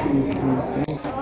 Sim.